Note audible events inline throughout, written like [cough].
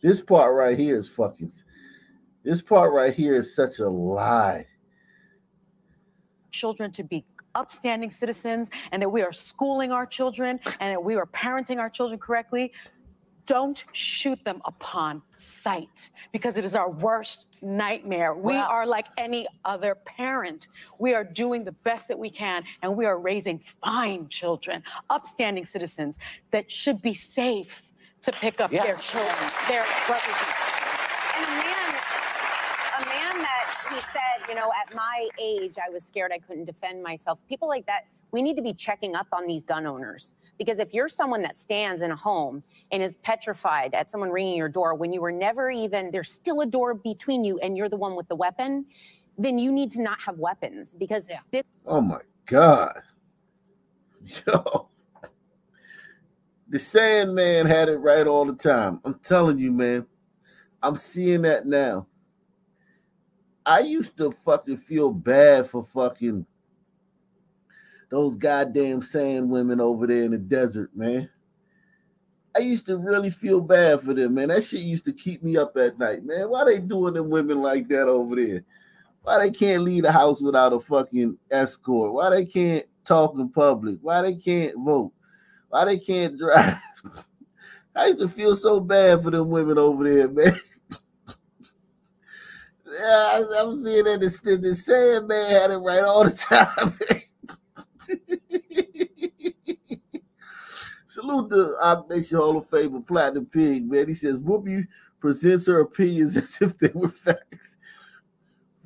This part right here is fucking. This part right here is such a lie. Children to be upstanding citizens and that we are schooling our children and that we are parenting our children correctly. Don't shoot them upon sight because it is our worst nightmare. We are like any other parent. We are doing the best that we can and we are raising fine children, upstanding citizens that should be safe to pick up Yeah. their children, their brothers and And a man, a man that he said, you know, at my age, I was scared I couldn't defend myself. People like that, we need to be checking up on these gun owners. Because if you're someone that stands in a home and is petrified at someone ringing your door when you were never even, there's still a door between you and you're the one with the weapon, then you need to not have weapons because this Oh my god. [laughs] Yo. The Sandman had it right all the time. I'm telling you, man. I'm seeing that now. I used to fucking feel bad for fucking those goddamn sand women over there in the desert, man. I used to really feel bad for them, man. That shit used to keep me up at night, man. Why they doing them women like that over there? Why they can't leave the house without a fucking escort? Why they can't talk in public? Why they can't vote? Why they can't drive? [laughs] I used to feel so bad for them women over there, man. [laughs] yeah, I, I'm seeing that the, the Sandman had it right all the time. [laughs] Salute the Ak Nation Hall of Fame Platinum Pig, man. He says Whoopi presents her opinions as if they were facts.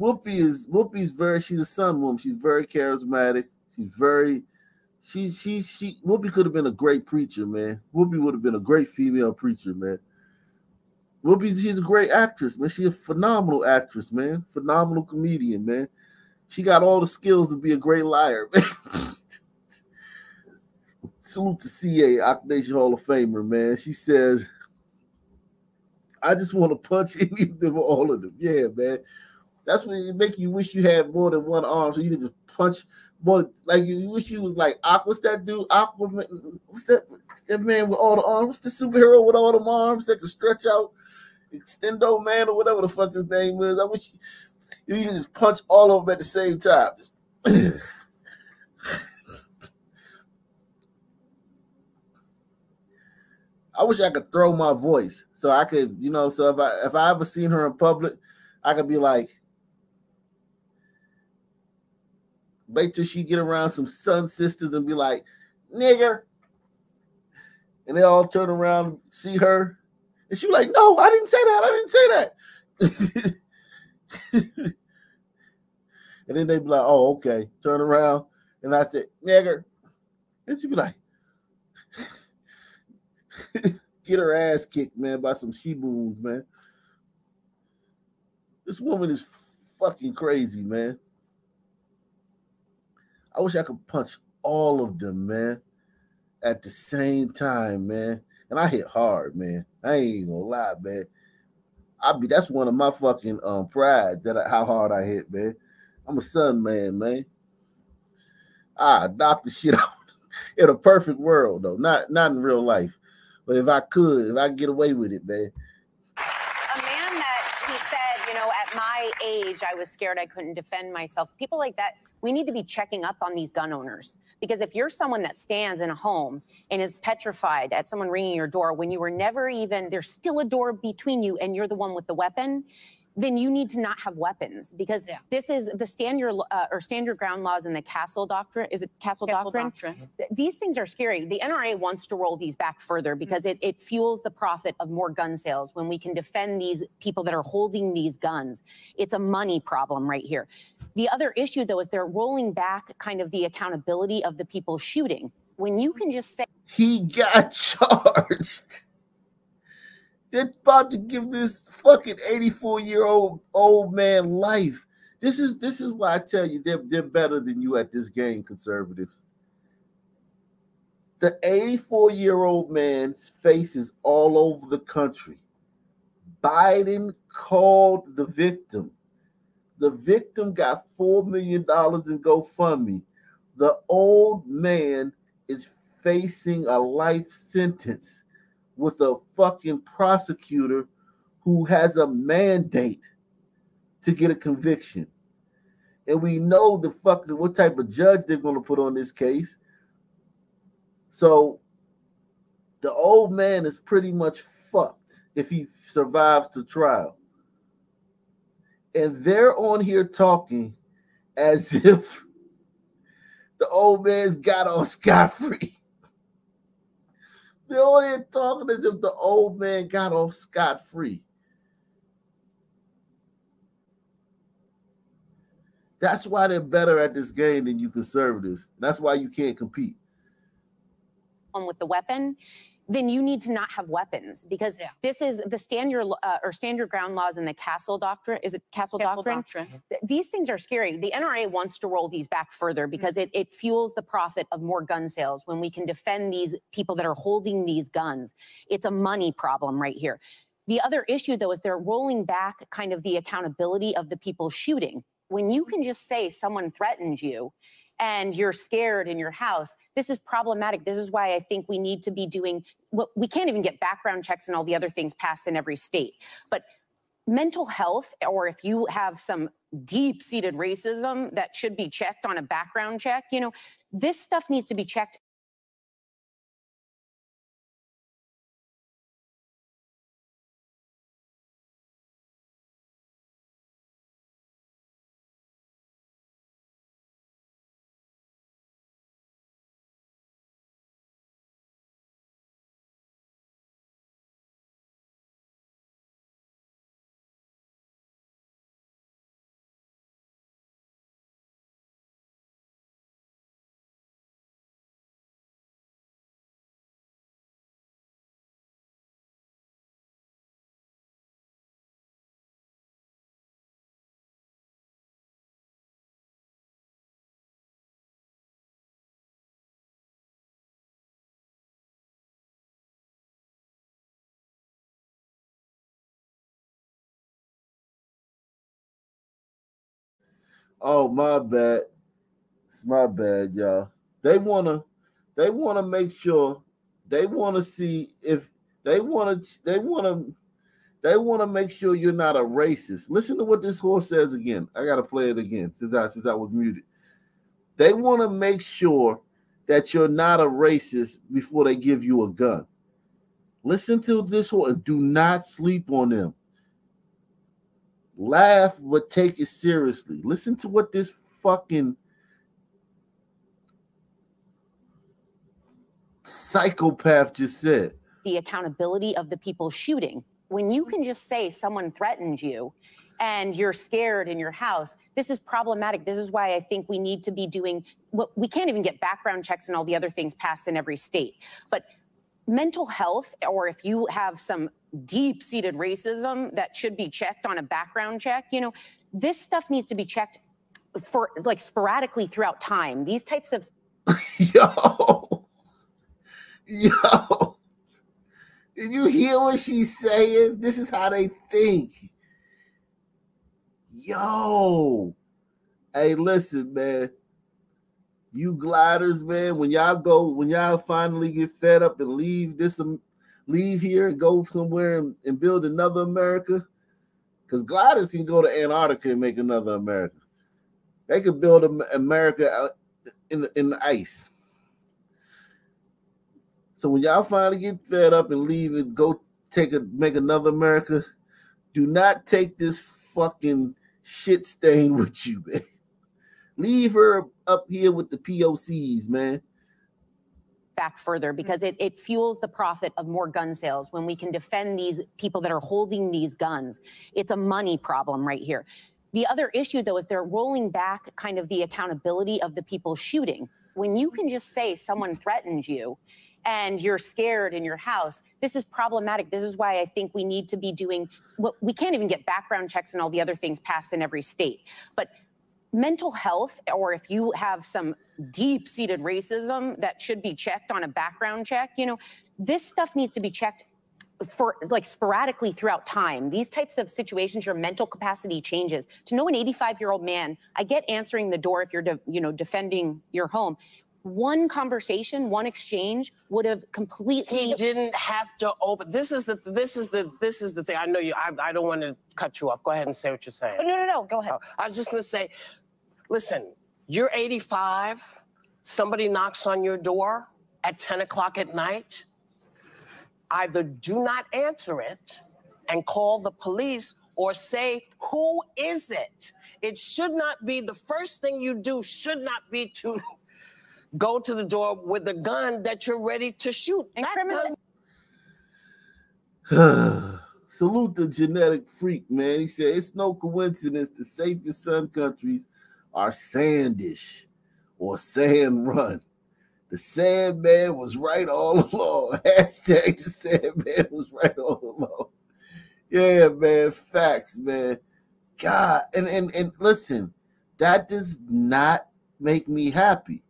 Whoopi is Whoopi's very she's a sun woman. She's very charismatic. She's very she she she Whoopi could have been a great preacher, man. Whoopi would have been a great female preacher, man. Whoopi, she's a great actress, man. She's a phenomenal actress, man. Phenomenal comedian, man. She got all the skills to be a great liar, [laughs] man. Salute to CA, Octavia Hall of Famer, man. She says, I just want to punch [laughs] any of them, all of them. Yeah, man. That's when it make you wish you had more than one arm, so you can just punch more. Like you wish you was like Aqua. What's that dude? Aquaman. What's that? That man with all the arms. What's the superhero with all the arms that can stretch out? Extendo man or whatever the fuck his name is. I wish you, you can just punch all of them at the same time. Just [clears throat] I wish I could throw my voice so I could, you know, so if I if I ever seen her in public, I could be like, wait till she get around some sun sisters and be like, nigger. And they all turn around, see her, and she like, no, I didn't say that. I didn't say that. [laughs] and then they be like, oh, okay. Turn around. And I said, nigger. And she be like, [laughs] get her ass kicked, man, by some she-boons, man. This woman is fucking crazy, man. I wish I could punch all of them, man, at the same time, man. And I hit hard, man. I ain't gonna lie, man. I be that's one of my fucking um pride that I, how hard I hit, man. I'm a son man, man. I knock the shit [laughs] out in a perfect world, though. Not not in real life. But if I could, if I could get away with it, man. a man that he said, you know, at my age, I was scared I couldn't defend myself. People like that, we need to be checking up on these gun owners. Because if you're someone that stands in a home and is petrified at someone ringing your door when you were never even, there's still a door between you and you're the one with the weapon, then you need to not have weapons because this is the stand your uh, or stand your ground laws in the Castle Doctrine. Is it Castle, Castle Doctrine? Doctrine. Th- These things are scary. The NRA wants to roll these back further because it, it fuels the profit of more gun sales when we can defend these people that are holding these guns. It's a money problem right here. The other issue, though, is they're rolling back kind of the accountability of the people shooting. When you can just say, He got [laughs] charged. They're about to give this fucking 84 year old old man life. This is this is why I tell you they're they're better than you at this game, conservatives. The 84 year old man's face is all over the country. Biden called the victim. The victim got $4 million in GoFundMe. The old man is facing a life sentence with a fucking prosecutor who has a mandate to get a conviction. And we know the fuck what type of judge they're going to put on this case. So the old man is pretty much fucked if he survives the trial. And they're on here talking as [laughs] if the old man's got off scot free. They're on here talking as if the old man got off scot free. That's why they're better at this game than you conservatives. That's why you can't compete. With the weapon, then you need to not have weapons because yeah. this is the stand your uh, or stand your ground laws and the castle doctrine. Is it castle, castle doctrine? doctrine? These things are scary. The NRA wants to roll these back further because mm-hmm. it, it fuels the profit of more gun sales when we can defend these people that are holding these guns. It's a money problem right here. The other issue, though, is they're rolling back kind of the accountability of the people shooting. When you can just say someone threatened you and you're scared in your house, this is problematic. This is why I think we need to be doing what we can't even get background checks and all the other things passed in every state. But mental health, or if you have some deep seated racism that should be checked on a background check, you know, this stuff needs to be checked Oh my bad. It's my bad, y'all. They wanna they wanna make sure they wanna see if they wanna they wanna they want to make sure you're not a racist. Listen to what this horse says again. I gotta play it again since I since I was muted. They want to make sure that you're not a racist before they give you a gun. Listen to this horse and do not sleep on them laugh but take it seriously. Listen to what this fucking psychopath just said. The accountability of the people shooting. When you can just say someone threatened you and you're scared in your house, this is problematic. This is why I think we need to be doing what we can't even get background checks and all the other things passed in every state. But mental health, or if you have some deep seated racism that should be checked on a background check, you know, this stuff needs to be checked for like sporadically throughout time. These types of. [laughs] Yo, yo, did you hear what she's saying? This is how they think. Yo, hey, listen, man you gliders, man, when y'all go, when y'all finally get fed up and leave this, um, leave here and go somewhere and, and build another America, because gliders can go to Antarctica and make another America. They could build America out in the, in the ice. So when y'all finally get fed up and leave and go take a make another America, do not take this fucking shit stain [laughs] with you, man. Leave her up here with the POCs, man. Back further because mm-hmm. it, it fuels the profit of more gun sales when we can defend these people that are holding these guns. It's a money problem right here. The other issue, though, is they're rolling back kind of the accountability of the people shooting. When you can just say someone threatened you and you're scared in your house, this is problematic. This is why I think we need to be doing what we can't even get background checks and all the other things passed in every state. But mental health, or if you have some deep seated racism that should be checked on a background check, you know, this stuff needs to be checked for like sporadically throughout time. These types of situations, your mental capacity changes. To know an 85 year old man, I get answering the door if you're, de- you know, defending your home. one conversation, one exchange would have completely. He didn't have to open. This is the this is the this is the thing. I know you. I, I don't want to cut you off. Go ahead and say what you're saying. Oh, no, no, no. Go ahead. Oh, I was just gonna say, listen, you're 85. Somebody knocks on your door at 10 o'clock at night. Either do not answer it and call the police, or say, "Who is it?" It should not be the first thing you do. Should not be to go to the door with a gun that you're ready to shoot. And That criminal- [sighs] Salute the genetic freak, man. He said it's no coincidence the safest sun countries are sandish or sand run. The Sandman was right all [laughs] along. Hashtag the Sandman was right all along. Yeah, man. Facts, man. God, and and and listen, that does not make me happy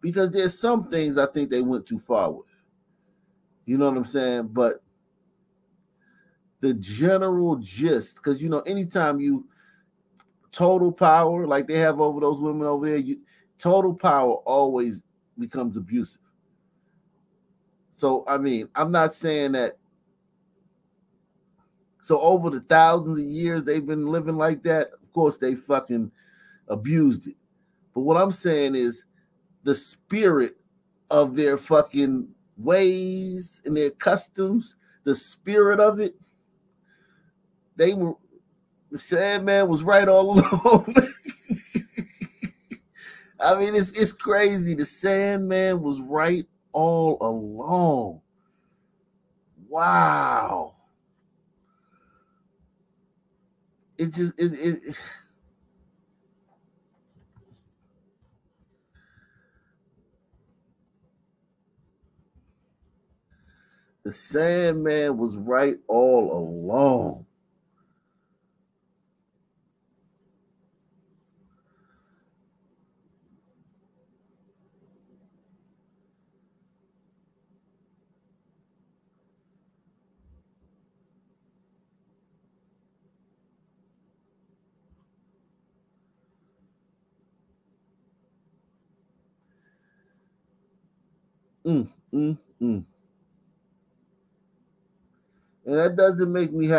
because there's some things I think they went too far with. You know what I'm saying? But the general gist, because you know, anytime you total power like they have over those women over there, you total power always becomes abusive. So I mean, I'm not saying that. So over the thousands of years they've been living like that, of course they fucking abused it. But what I'm saying is the spirit of their fucking ways and their customs, the spirit of it, they were the Sandman was right all [laughs] along. I mean, it's it's crazy. The Sandman was right all along. Wow. It just it, it the Sandman was right all along. Mm, mm, mm. And that doesn't make me happy.